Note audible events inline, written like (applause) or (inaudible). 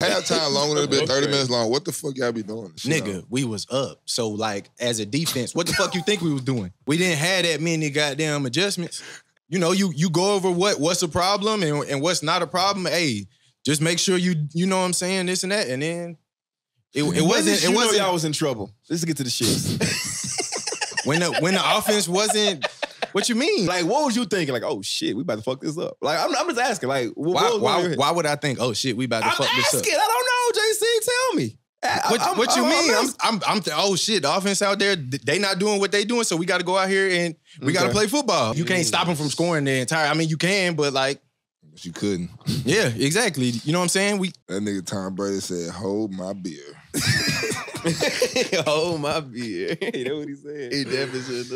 Halftime longer than a bit, 30 minutes long. What the fuck y'all be doing? Shit Nigga, we was up. So like as a defense, what the fuck you think we was doing? We didn't have that many goddamn adjustments. You know, you you go over what what's a problem and, and what's not a problem. Hey, just make sure you you know what I'm saying, this and that. And then it, it wasn't it you know wasn't y'all was in trouble. Let's get to the shit. (laughs) when the when the offense wasn't what you mean? like, what was you thinking? Like, oh shit, we about to fuck this up. Like, I'm, I'm just asking. Like, what, why what why, why would I think, oh shit, we about to I'm fuck this up? asking. I don't know, JC. Tell me. I- What, I'm- what you I'm- mean? I'm I'm, I'm, I'm, th- oh shit, the offense out there, they not doing what they doing, so we got to go out here and we got to play football. You can't stop them from scoring the entire. I mean, you can, but like, But you couldn't. (laughs) yeah, exactly. You know what I'm saying? We That nigga Tom Brady said, hold my beer. (laughs) (laughs) Hold my beer. you know what he said? He definitely should have.